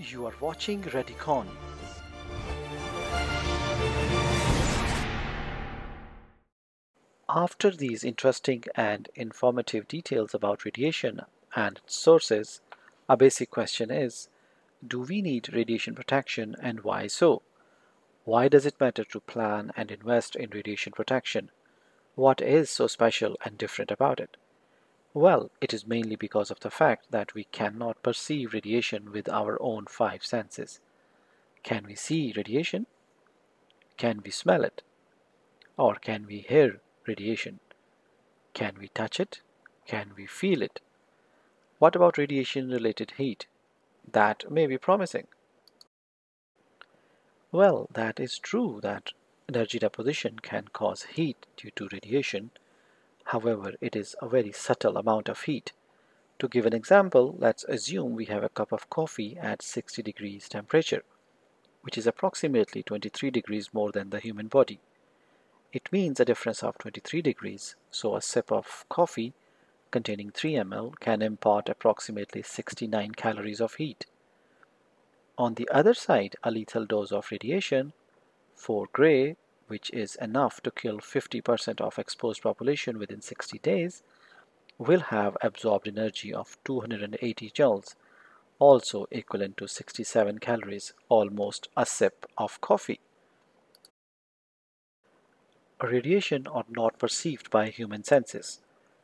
You are watching Radicon. After these interesting and informative details about radiation and its sources, a basic question is, do we need radiation protection and why so? Why does it matter to plan and invest in radiation protection? What is so special and different about it? Well, it is mainly because of the fact that we cannot perceive radiation with our own five senses. Can we see radiation? Can we smell it? Or can we hear radiation? Can we touch it? Can we feel it? What about radiation related heat? That may be promising. Well, that is true that energy deposition can cause heat due to radiation. However, it is a very subtle amount of heat. To give an example, let's assume we have a cup of coffee at 60 degrees temperature, which is approximately 23 degrees more than the human body. It means a difference of 23 degrees, so a sip of coffee containing 3 ml can impart approximately 69 calories of heat. On the other side, a lethal dose of radiation, 4 gray, which is enough to kill 50% of exposed population within 60 days, will have absorbed energy of 280 joules, also equivalent to 67 calories, almost a sip of coffee radiation are not perceived by human senses,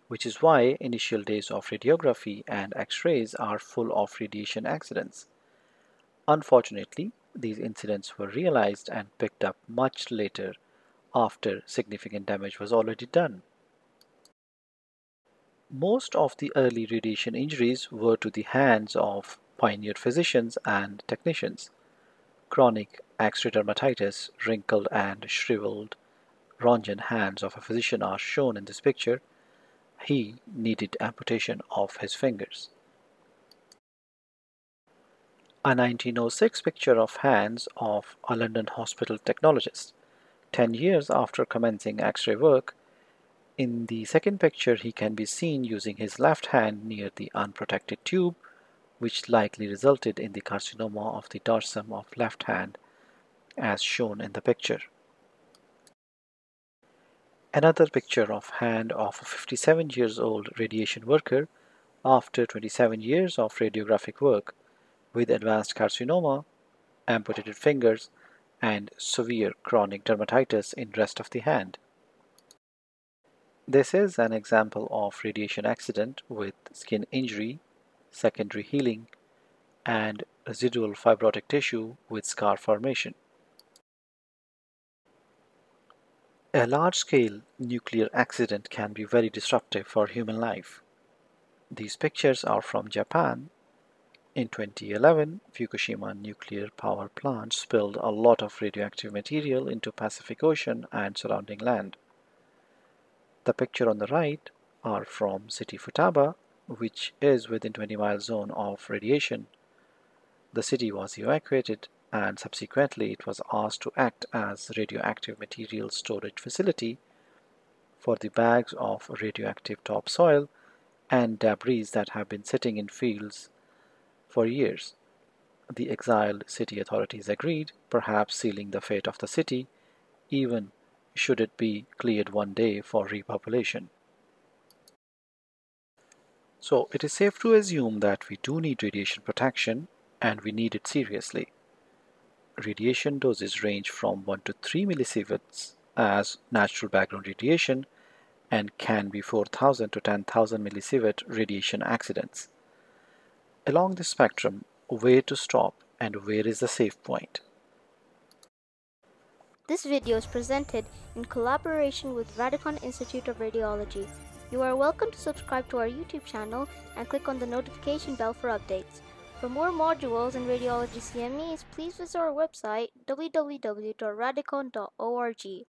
which is why initial days of radiography and X-rays are full of radiation accidents. Unfortunately, these incidents were realized and picked up much later after significant damage was already done. Most of the early radiation injuries were to the hands of pioneer physicians and technicians. Chronic X-ray dermatitis, wrinkled and shriveled Roentgen hands of a physician are shown in this picture, he needed amputation of his fingers. A 1906 picture of hands of a London hospital technologist. Ten years after commencing X-ray work, in the second picture he can be seen using his left hand near the unprotected tube, which likely resulted in the carcinoma of the dorsum of left hand, as shown in the picture. Another picture of hand of a 57 years old radiation worker after 27 years of radiographic work with advanced carcinoma, amputated fingers, and severe chronic dermatitis in rest of the hand. This is an example of radiation accident with skin injury, secondary healing, and residual fibrotic tissue with scar formation. A large-scale nuclear accident can be very disruptive for human life. These pictures are from Japan. In 2011, Fukushima nuclear power plant spilled a lot of radioactive material into Pacific Ocean and surrounding land. The picture on the right are from city Futaba, which is within 20 mile zone of radiation. The city was evacuated and subsequently it was asked to act as radioactive material storage facility for the bags of radioactive topsoil and debris that have been sitting in fields for years. The exiled city authorities agreed, perhaps sealing the fate of the city, even should it be cleared one day for repopulation. So it is safe to assume that we do need radiation protection and we need it seriously radiation doses range from 1 to 3 millisieverts as natural background radiation and can be 4000 to 10,000 millisievert radiation accidents. Along the spectrum, where to stop and where is the safe point? This video is presented in collaboration with Radicon Institute of Radiology. You are welcome to subscribe to our YouTube channel and click on the notification bell for updates. For more modules in radiology CMEs, please visit our website www.radicon.org.